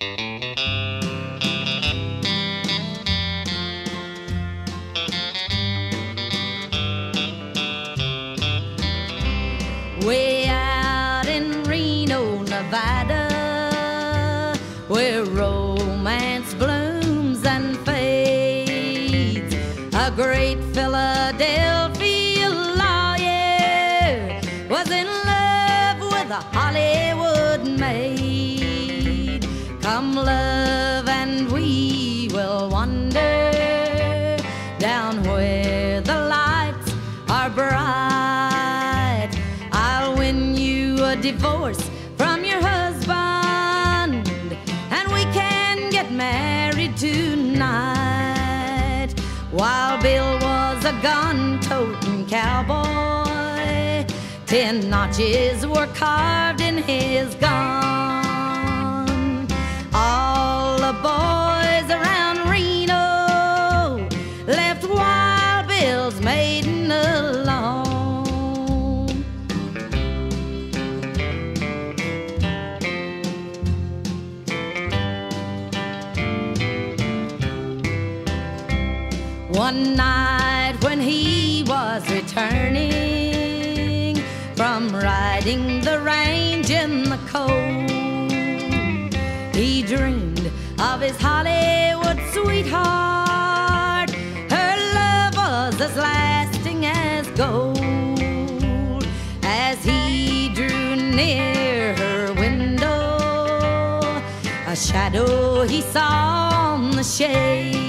Way out in Reno, Nevada, where romance blooms and fades, a great Philadelphia Come, love, and we will wander down where the lights are bright. I'll win you a divorce from your husband, and we can get married tonight. While Bill was a gun toting cowboy, ten notches were carved in his gun. One night when he was returning from riding the range in the cold, he dreamed of his Hollywood sweetheart. Her love was as lasting as gold. As he drew near her window, a shadow he saw on the shade.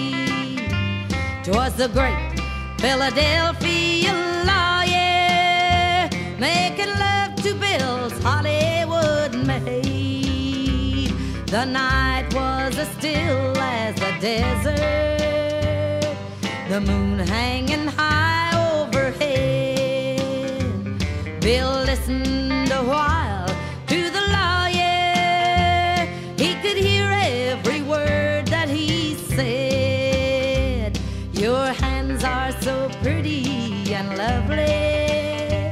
'Twas the great Philadelphia lawyer making love to Bill's Hollywood maid. The night was as still as the desert, the moon hanging high overhead. Bill listened and lovely,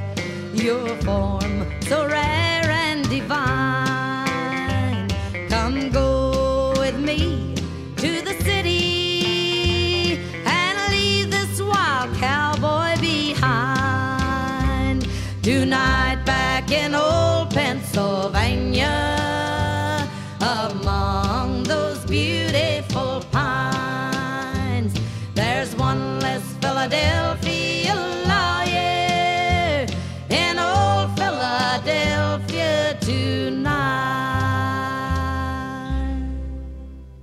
your form so rare and divine. Come go with me to the city and leave this wild cowboy behind. Tonight back in old Pennsylvania, among those beautiful pines, there's one less Philadelphia.